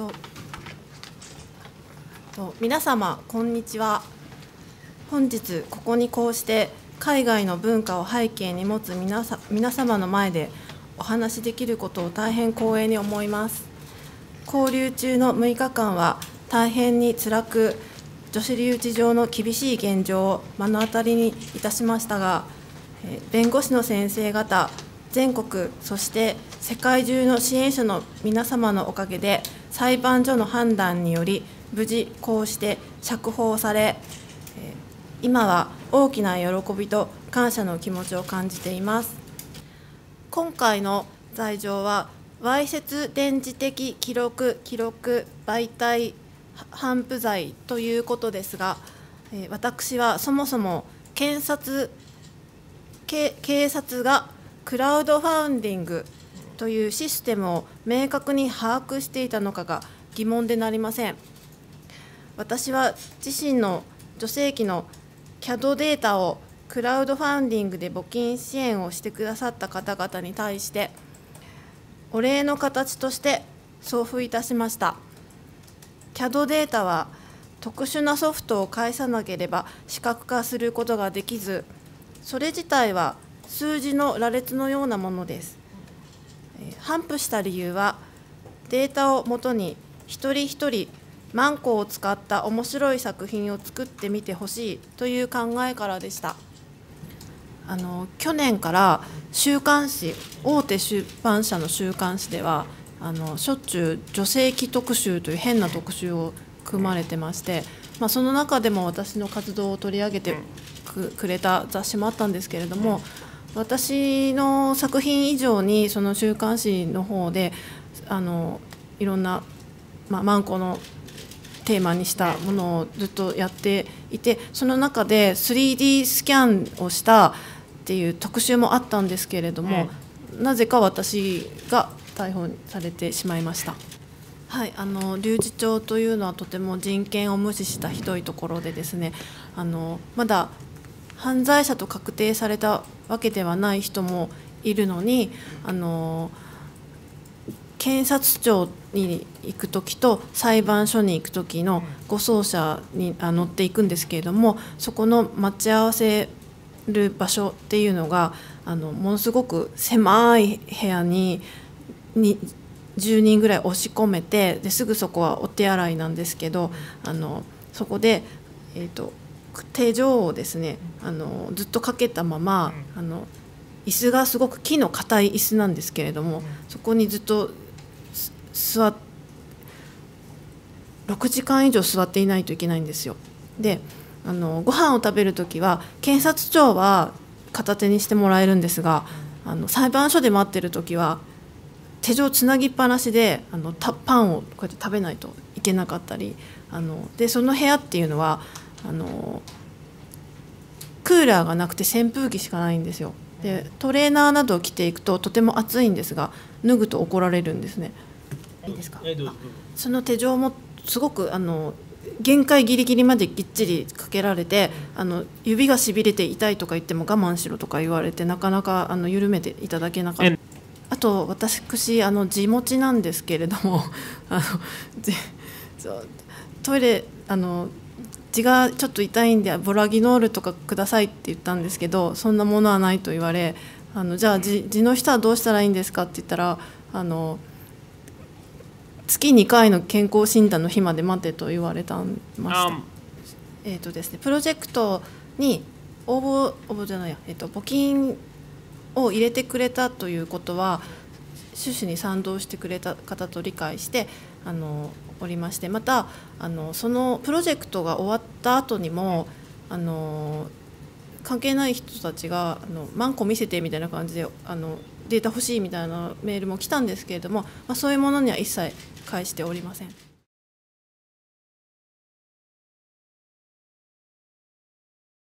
とと皆様こんにちは。本日ここにこうして海外の文化を背景に持つ皆さ皆様の前でお話しできることを大変光栄に思います。交流中の6日間は大変に辛く女子留置場の厳しい現状を目の当たりにいたしましたが弁護士の先生方全国そして世界中の支援者の皆様のおかげで裁判所の判断により無事こうして釈放され今は大きな喜びと感謝の気持ちを感じています。今回の罪状はわいせつ電磁的記録記録媒体頒布罪ということですが私はそもそも検察警察がクラウドファンディングというシステムを明確に把握していたのかが疑問でなりません。私は自身の助成期の CAD データをクラウドファンディングで募金支援をしてくださった方々に対してお礼の形として送付いたしました。CAD データは特殊なソフトを介さなければ視覚化することができずそれ自体は数字の羅列のようなものです。頒布した理由はデータをもとに一人一人マンコを使った面白い作品を作ってみてほしいという考えからでした。あの去年から週刊誌大手出版社の週刊誌ではあのしょっちゅう女性器特集という変な特集を組まれてまして、まあ、その中でも私の活動を取り上げてくれた雑誌もあったんですけれども私の作品以上にその週刊誌の方であのいろんな、まあ、マンコのテーマにしたものをずっとやっていてその中で 3D スキャンをしたっていう特集もあったんですけれども、なぜか私が逮捕されてしまいました。はい、あの留置場というのはとても人権を無視したひどいところでですねあのまだ犯罪者と確定されたわけではない人もいるのにあの検察庁に行く時と裁判所に行く時の護送車に乗っていくんですけれどもそこの待ち合わせる場所っていうのがあのものすごく狭い部屋にに10人ぐらい押し込めてですぐそこはお手洗いなんですけどあのそこで、えーと、手錠をですねあのずっとかけたままあの椅子がすごく木の硬い椅子なんですけれどもそこにずっと座っ6時間以上座っていないといけないんですよ。であのご飯を食べる時は検察庁は片手にしてもらえるんですがあの裁判所で待ってる時は手錠つなぎっぱなしであのパンをこうやって食べないといけなかったりあのでその部屋っていうのはあのクーラーがなくて扇風機しかないんですよ。でトレーナーなどを着ていくととても暑いんですが脱ぐと怒られるんですね。いいですか？その手錠もすごくあの限界ギリギリまでぎっちりかけられてあの指がしびれて痛いとか言っても我慢しろとか言われてなかなかあの緩めていただけなかった。あと私あの地持ちなんですけれどもあのトイレあの血がちょっと痛いんでボラギノールとかくださいって言ったんですけどそんなものはないと言われあのじゃあ地の人はどうしたらいいんですかって言ったらあの月2回の健康診断の日まで待てと言われたました。えっ、ー、とですねプロジェクトに応募応募じゃないや、えーと、募金を入れてくれたということは趣旨に賛同してくれた方と理解してあのおりましてまたあのそのプロジェクトが終わった後にもあの関係ない人たちがあのマンコ見せてみたいな感じであのデータ欲しいみたいなメールも来たんですけれども、まあ、そういうものには一切返しておりません。